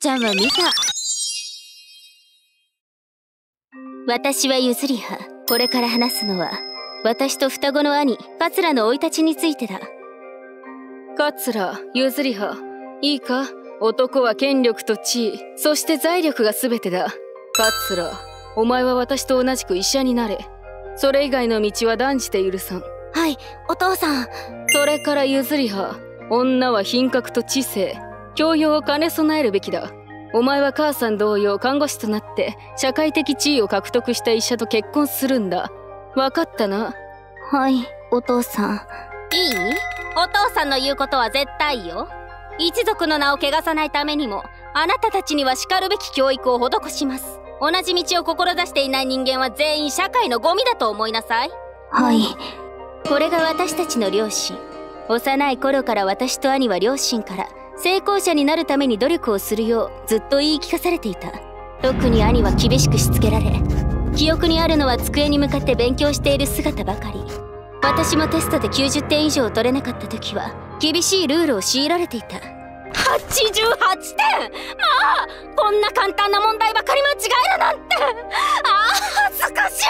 ちゃんは見た。私はゆずりはこれから話すのは私と双子の兄桂の生い立ちについてだ。桂ゆずりはいいか？男は権力と地位そして財力が全てだ。桂お前は私と同じく医者になれ。それ以外の道は断じて許さん。はいお父さん。それから譲り派。女は品格と知性教養を兼ね備えるべきだ。お前は母さん同様看護師となって社会的地位を獲得した医者と結婚するんだ。分かったな？はいお父さん。いい？お父さんの言うことは絶対よ。一族の名を汚さないためにもあなたたちには叱るべき教育を施します。同じ道を志していない人間は全員社会のゴミだと思いなさい。はい。これが私たちの両親幼い頃から私と兄は両親から成功者になるために努力をするようずっと言い聞かされていた。特に兄は厳しくしつけられ記憶にあるのは机に向かって勉強している姿ばかり。私もテストで90点以上取れなかった時は厳しいルールを強いられていた。88点！まあこんな簡単な問題ばかり間違えるなんて！ああ恥ずかし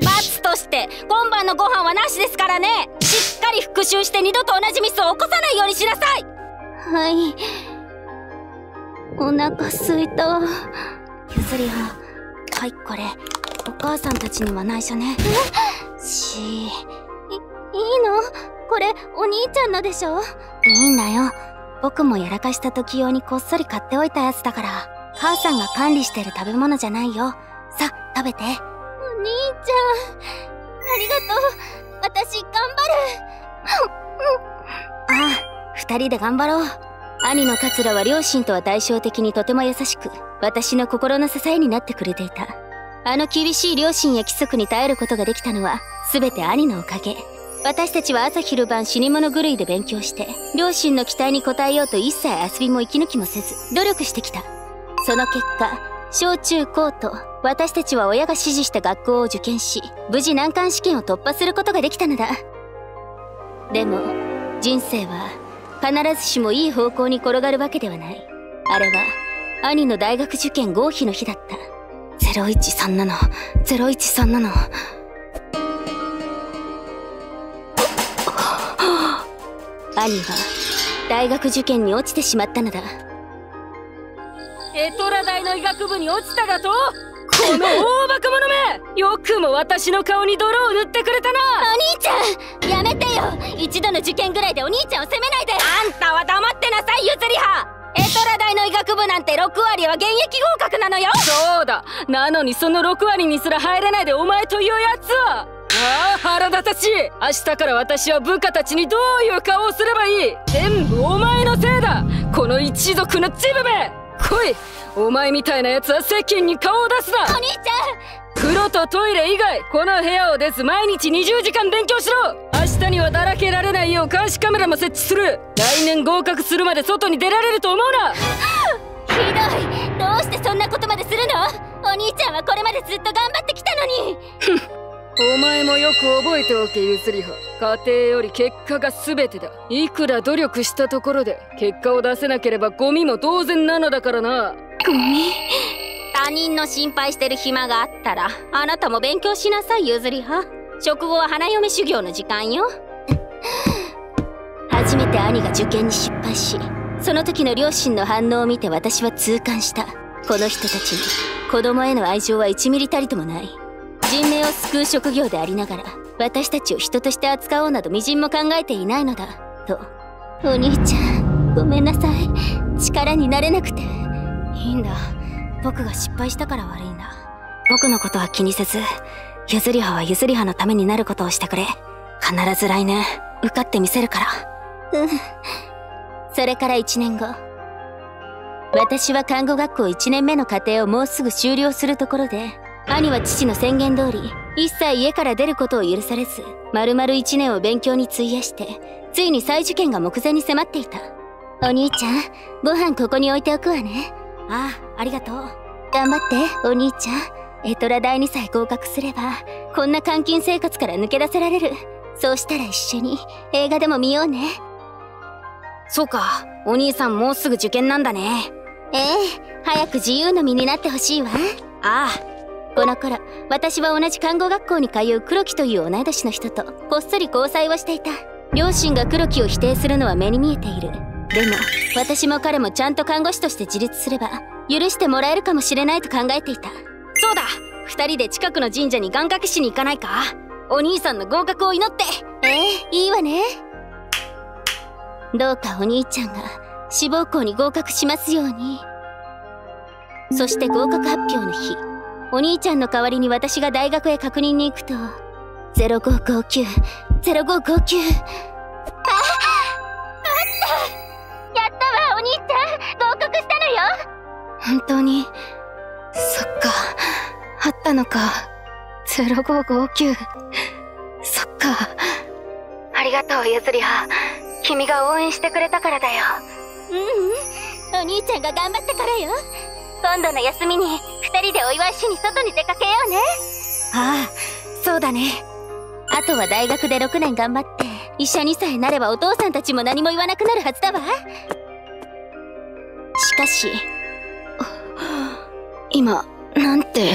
い！罰として今晩のご飯はなしですからね！しっかり復習して二度と同じミスを起こさないようにしなさい！はい。お腹すいた。ゆずりははいこれ。お母さんたちには内緒ね。しいいいの？これお兄ちゃんのでしょ？いいんだよ。僕もやらかした時用にこっそり買っておいたやつだから。母さんが管理してる食べ物じゃないよ。さ食べて。お兄ちゃん。ありがとう。私頑張るああ二人で頑張ろう。兄の桂は両親とは対照的にとても優しく私の心の支えになってくれていた。あの厳しい両親や規則に耐えることができたのは全て兄のおかげ。私たちは朝昼晩死に物狂いで勉強して両親の期待に応えようと一切遊びも息抜きもせず努力してきた。その結果小中高と私たちは親が指示した学校を受験し無事難関試験を突破することができたのだ。でも人生は必ずしもいい方向に転がるわけではない。あれは兄の大学受験合否の日だった。0137 0137兄は大学受験に落ちてしまったのだ。エトラ大の医学部に落ちただとこの大バカ者めよくも私の顔に泥を塗ってくれたな。お兄ちゃんやめてよ。一度の受験ぐらいでお兄ちゃんを責めないで。あんたは黙ってなさいゆずりはエトラ大の医学部なんて6割は現役合格なのよ。そうだ。なのにその6割にすら入れないでお前というやつは。ああ腹立たしい。明日から私は部下たちにどういう顔をすればいい。全部お前のせいだ。この一族のチブめ来いお前みたいなやつは世間に顔を出すな。お兄ちゃん。風呂とトイレ以外この部屋を出ず毎日20時間勉強しろ。明日にはだらけられないよ。う監視カメラも設置する。来年合格するまで外に出られると思うな。ひどい。どうしてそんなことまでするの？お兄ちゃんはこれまでずっと頑張ってきたのに お前もよく覚えておけゆずりは家庭より結果が全てだ。いくら努力したところで結果を出せなければゴミも当然なのだからな。ゴミ？他人の心配してる暇があったらあなたも勉強しなさいゆずりは食後は花嫁修行の時間よ。初めて兄が受験に失敗しその時の両親の反応を見て私は痛感した。この人たちに子供への愛情は1ミリたりともない。人命を救う職業でありながら私たちを人として扱おうなどみじんも考えていないのだ。とお兄ちゃんごめんなさい。力になれなくて。いいんだ。僕が失敗したから悪いんだ。僕のことは気にせずゆずりははゆずりはのためになることをしてくれ。必ず来年受かってみせるから。うん。それから1年後私は看護学校1年目の課程をもうすぐ終了するところで兄は父の宣言通り一切家から出ることを許されず丸々1年を勉強に費やしてついに再受験が目前に迫っていた。お兄ちゃんご飯ここに置いておくわね。ああありがとう。頑張ってお兄ちゃん。エトラ大にさえ合格すればこんな監禁生活から抜け出せられる。そうしたら一緒に映画でも見ようね。そうか。お兄さんもうすぐ受験なんだね。ええ早く自由の身になってほしいわ。ああこの頃私は同じ看護学校に通う黒木という同い年の人とこっそり交際をしていた。両親が黒木を否定するのは目に見えている。でも私も彼もちゃんと看護師として自立すれば許してもらえるかもしれないと考えていた。そうだ。二人で近くの神社に願掛けしに行かないか？お兄さんの合格を祈って。ええいいわね。どうかお兄ちゃんが志望校に合格しますように。そして合格発表の日お兄ちゃんの代わりに私が大学へ確認に行くと0559 0559ああったやったわお兄ちゃん。合格したのよ。本当に？そっか。あったのか。0559そっか。ありがとうゆずりは。君が応援してくれたからだよ。ううん。お兄ちゃんが頑張ったからよ。今度の休みに二人でお祝いしに外に出かけようね。ああそうだね。あとは大学で6年頑張って医者にさえなればお父さんたちも何も言わなくなるはずだわ。しかし今なんて？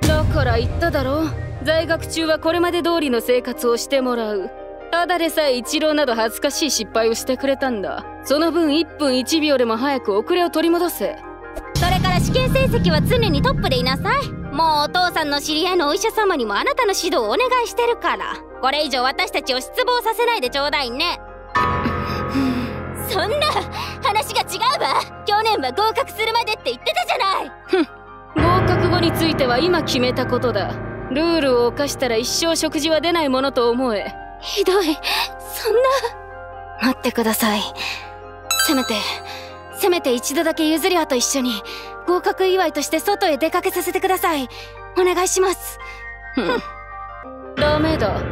だから言っただろ。在学中はこれまで通りの生活をしてもらう。ただでさえ一郎など恥ずかしい失敗をしてくれたんだ。その分1分1秒でも早く遅れを取り戻せ試験成績は常にトップでいなさい。もうお父さんの知り合いのお医者様にもあなたの指導をお願いしてるから。これ以上私たちを失望させないでちょうだいね。そんな話が違うわ。去年は合格するまでって言ってたじゃない。合格後については今決めたことだ。ルールを犯したら一生食事は出ないものと思え。ひどい。そんな。待ってください。せめてせめて一度だけゆずりはと一緒に合格祝いとして外へ出かけさせてください。お願いします。ダメだ。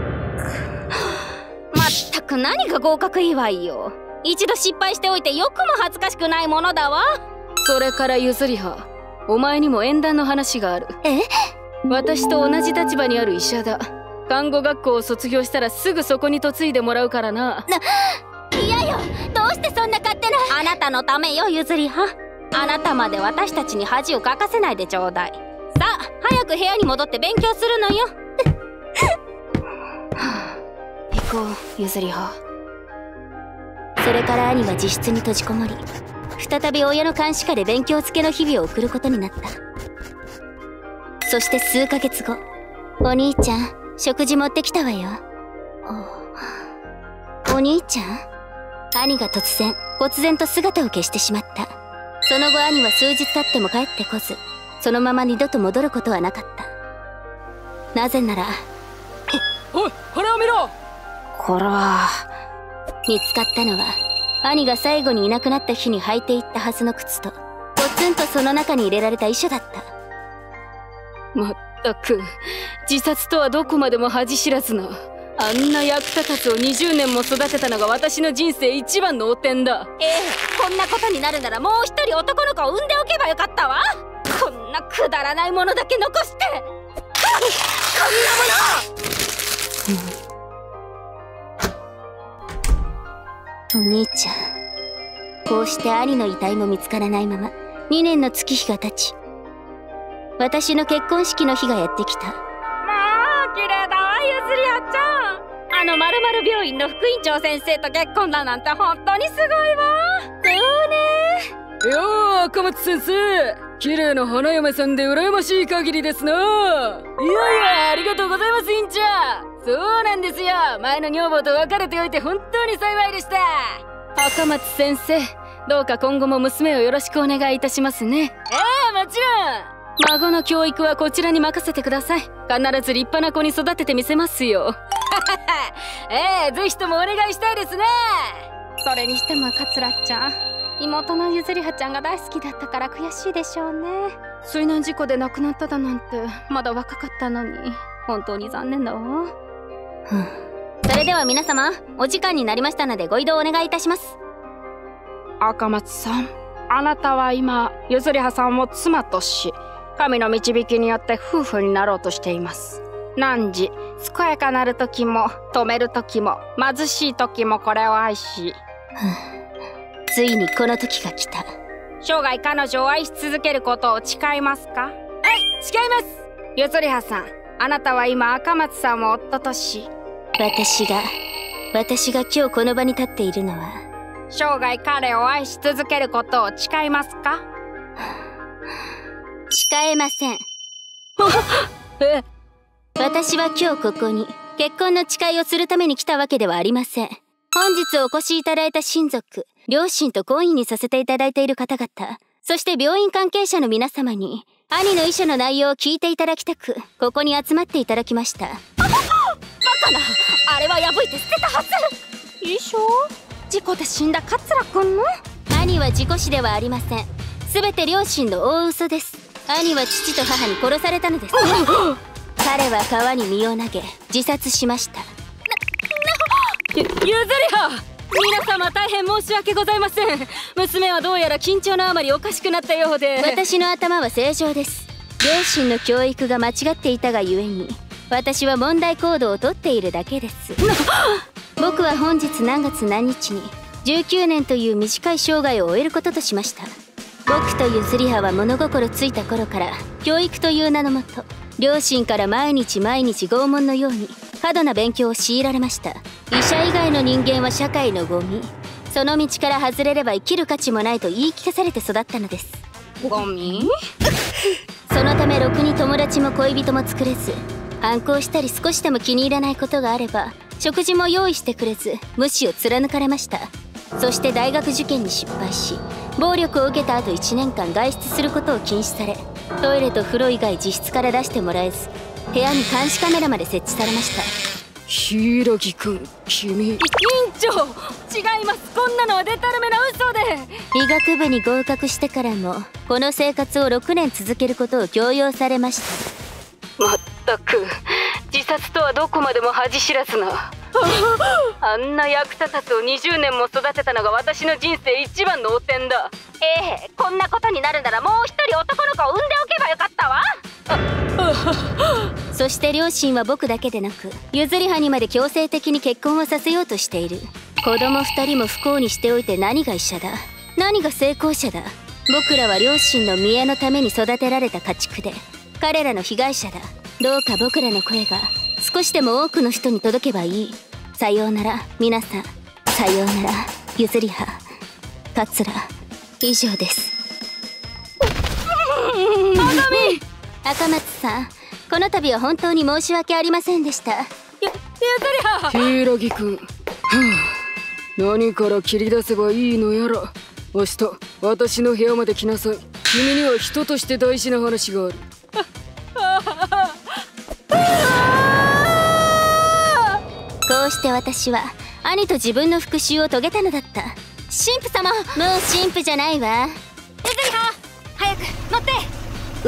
まったく何が合格祝いよ。一度失敗しておいてよくも恥ずかしくないものだわ。それからゆずりはお前にも縁談の話がある。え？私と同じ立場にある医者だ。看護学校を卒業したらすぐそこに嫁いでもらうからな。嫌よどうしてそんな勝手な。あなたのためよゆずりはあなたまで私たちに恥をかかせないでちょうだい。さあ早く部屋に戻って勉強するのよ。行こうゆずりはそれから兄は自室に閉じこもり再び親の監視下で勉強付けの日々を送ることになった。そして数ヶ月後お兄ちゃん食事持ってきたわよ。おお兄ちゃん？兄が突然忽然と姿を消してしまった。その後兄は数日経っても帰ってこずそのまま二度と戻ることはなかった。なぜならおいこれを見ろ！これは見つかったのは兄が最後にいなくなった日に履いていったはずの靴とポツンとその中に入れられた遺書だった。まったく自殺とはどこまでも恥知らずなあんな役立たずを20年も育てたのが私の人生一番の汚点だ。ええこんなことになるならもう一人男の子を産んでおけばよかったわ。こんなくだらないものだけ残して。お兄ちゃんこうして兄の遺体も見つからないまま2年の月日が経ち私の結婚式の日がやってきた。まあ綺麗だあのまるまる病院の副院長先生と結婚だなんて本当にすごいわ。いやー赤松先生。綺麗な花嫁さんで羨ましい限りですな。いやいやありがとうございます院長。そうなんですよ。前の女房と別れておいて本当に幸いでした。赤松先生どうか今後も娘をよろしくお願いいたしますね。ええもちろん孫の教育はこちらに任せてください。必ず立派な子に育ててみせますよ。ええぜひともお願いしたいですね。それにしても桂ちゃん妹のゆずりはちゃんが大好きだったから悔しいでしょうね。水難事故で亡くなっただなんてまだ若かったのに。本当に残念だわ。それでは皆様お時間になりましたのでご移動お願いいたします。赤松さんあなたは今ゆずりはさんを妻とし神の導きによって夫婦になろうとしています。汝健やかなる時も止める時も貧しい時もこれを愛し。ついにこの時が来た。生涯彼女を愛し続けることを誓いますか？はい誓います。ゆずりはさんあなたは今赤松さんを夫とし。私が私が今日この場に立っているのは生涯彼を愛し続けることを誓いますか？誓えません。え？私は今日ここに結婚の誓いをするために来たわけではありません。本日お越しいただいた親族両親と婚姻にさせていただいている方々そして病院関係者の皆様に兄の遺書の内容を聞いていただきたくここに集まっていただきました。バカなあれは破いて捨てたはず。遺書？事故で死んだ桂くんの兄は事故死ではありません。全て両親の大嘘です兄は父と母に殺されたのです。彼は川に身を投げ自殺しました。ゆゆずりは皆様大変申し訳ございません。娘はどうやら緊張のあまりおかしくなったようで。私の頭は正常です。両親の教育が間違っていたがゆえに私は問題行動をとっているだけです。僕は本日何月何日に19年という短い生涯を終えることとしました僕とゆずりはは物心ついた頃から教育という名のもと両親から毎日毎日拷問のように過度な勉強を強いられました。医者以外の人間は社会のゴミ。その道から外れれば生きる価値もないと言い聞かされて育ったのです。ゴミ？そのためろくに友達も恋人も作れず反抗したり少しでも気に入らないことがあれば食事も用意してくれず無視を貫かれました。そして大学受験に失敗し暴力を受けた後1年間外出することを禁止されトイレと風呂以外自室から出してもらえず部屋に監視カメラまで設置されました。柊君。君院長違います。こんなのはデタラメな嘘で。医学部に合格してからもこの生活を6年続けることを強要されました。まったく。自殺とはどこまでも恥知らずなあんな役立たずを20年も育てたのが私の人生一番の汚点だ。ええこんなことになるならもう一人男の子を産んでおけばよかったわ。そして両親は僕だけでなく譲り派にまで強制的に結婚をさせようとしている。子供2人も不幸にしておいて何が医者だ？何が成功者だ？僕らは両親の見栄のために育てられた家畜で彼らの被害者だ。どうか僕らの声が少しでも多くの人に届けばいい。さようなら皆さん。さようなら譲り派桂以上です。赤松さんこの度は本当に申し訳ありませんでした。ゆゆずりは。柊君、はあ、何から切り出せばいいのやら。明日私の部屋まで来なさい。君には人として大事な話があるして私は兄と自分の復讐を遂げたのだった。神父様。もう神父じゃないわ。ゆずりは早く乗って。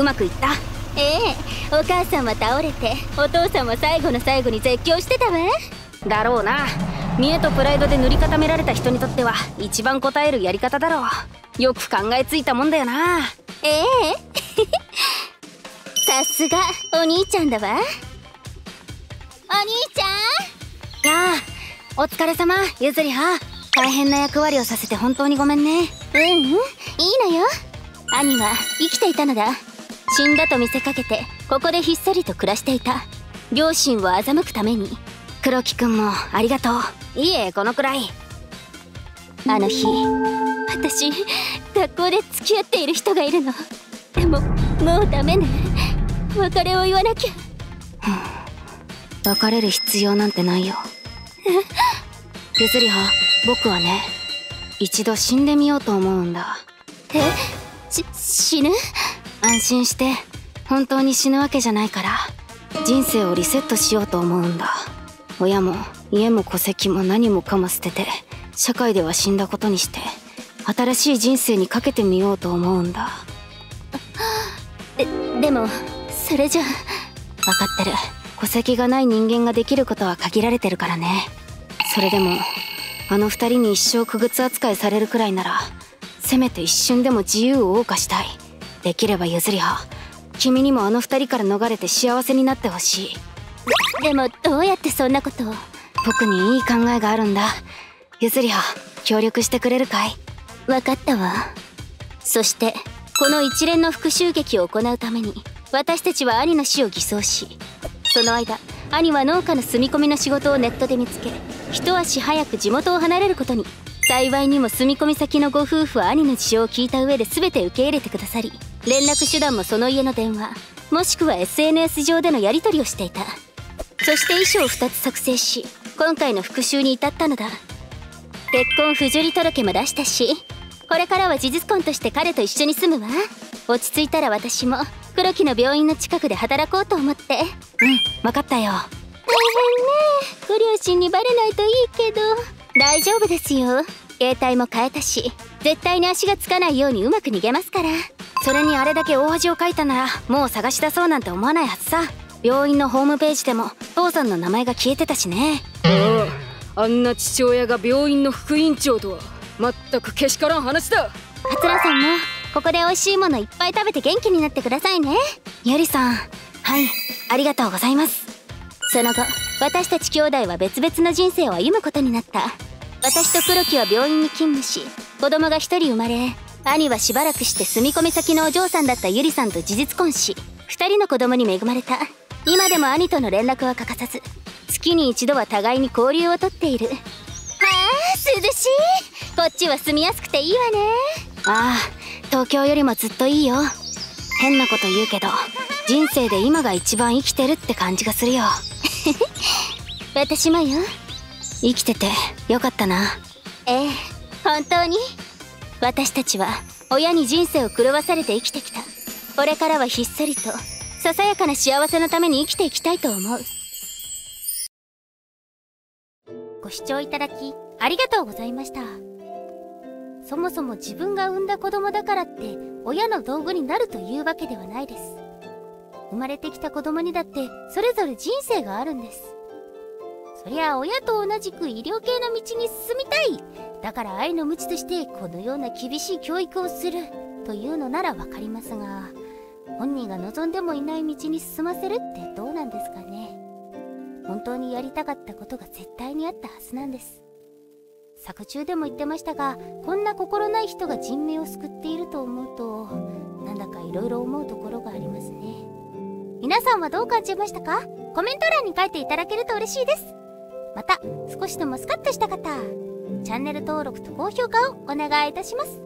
うまくいった？ええ。お母さんは倒れてお父さんは最後の最後に絶叫してたわ。だろうな。見栄とプライドで塗り固められた人にとっては一番答えるやり方だろう。よく考えついたもんだよな。ええ。さすがお兄ちゃんだわ。お兄ちゃん？やあお疲れ様ゆずりは。大変な役割をさせて本当にごめんね。うんうんいいのよ。兄は生きていたのだ。死んだと見せかけてここでひっそりと暮らしていた。両親を欺くために。黒木くんもありがとう。いいえこのくらい。あの日。私学校で付き合っている人がいるの。でももうダメね。別れを言わなきゃ、別れる必要なんてないよゆずりは僕はね一度死んでみようと思うんだ。えし死ぬ？安心して本当に死ぬわけじゃないから人生をリセットしようと思うんだ。親も家も戸籍も何もかも捨てて社会では死んだことにして新しい人生にかけてみようと思うんだ。ででもそれじゃ。分かってる。戸籍がない人間ができることは限られてるからねそれでもあの二人に一生区別扱いされるくらいならせめて一瞬でも自由を謳歌したい。できれば譲りは君にもあの二人から逃れて幸せになってほしい。でもどうやってそんなことを？僕にいい考えがあるんだ。譲りは協力してくれるかい？分かったわ。そしてこの一連の復讐劇を行うために私たちは兄の死を偽装しその間兄は農家の住み込みの仕事をネットで見つけ一足早く地元を離れることに。幸いにも住み込み先のご夫婦は兄の事情を聞いた上で全て受け入れてくださり連絡手段もその家の電話もしくは SNS 上でのやり取りをしていた。そして遺書を2つ作成し今回の復讐に至ったのだ。結婚不受理届も出したしこれからは事実婚として彼と一緒に住むわ。落ち着いたら私も黒木の病院の近くで働こうと思って。うん分かったよ。ご両親にバレないといいけど。大丈夫ですよ。携帯も変えたし絶対に足がつかないようにうまく逃げますから。それにあれだけ大恥をかいたならもう探し出そうなんて思わないはずさ。病院のホームページでも父さんの名前が消えてたしね。あああんな父親が病院の副院長とは全くけしからん話だ。桂さんもここで美味しいものいっぱい食べて元気になってくださいね。ゆりさんはいありがとうございますその後私たち兄弟は別々の人生を歩むことになった。私と黒木は病院に勤務し子供が一人生まれ兄はしばらくして住み込み先のお嬢さんだったゆりさんと事実婚し二人の子供に恵まれた。今でも兄との連絡は欠かさず月に一度は互いに交流をとっている。ああ涼しい。こっちは住みやすくていいわね。ああ東京よりもずっといいよ。変なこと言うけど人生で今が一番生きてるって感じがするよ。私もよ。生きててよかったな。ええ本当に？私たちは親に人生を狂わされて生きてきた。これからはひっそりとささやかな幸せのために生きていきたいと思う。ご視聴いただきありがとうございました。そもそも自分が産んだ子供だからって親の道具になるというわけではないです。生まれてきた子供にだってそれぞれ人生があるんです。そりゃ親と同じく医療系の道に進みたい。だから愛の無知としてこのような厳しい教育をするというのならわかりますが本人が望んでもいない道に進ませるってどうなんですかね。本当にやりたかったことが絶対にあったはずなんです。作中でも言ってましたがこんな心ない人が人命を救っていると思うとなんだか色々思うところがありますね。皆さんはどう感じましたか？コメント欄に書いていただけると嬉しいです。また少しでもスカッとした方チャンネル登録と高評価をお願いいたします。